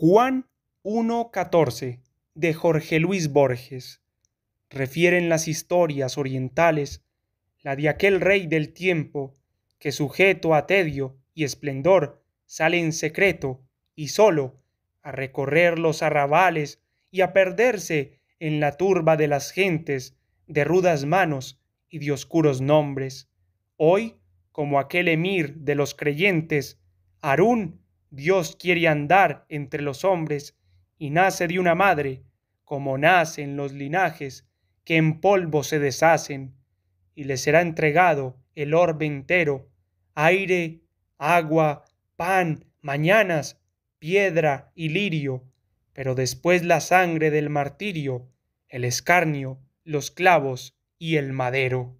Juan 1.14 de Jorge Luis Borges. Refieren las historias orientales la de aquel rey del tiempo que sujeto a tedio y esplendor sale en secreto y solo a recorrer los arrabales y a perderse en la turba de las gentes de rudas manos y de oscuros nombres. Hoy, como aquel emir de los creyentes, Harún, Dios quiere andar entre los hombres y nace de una madre, como nacen los linajes que en polvo se deshacen, y le será entregado el orbe entero, aire, agua, pan, mañanas, piedra y lirio, pero después la sangre del martirio, el escarnio, los clavos y el madero.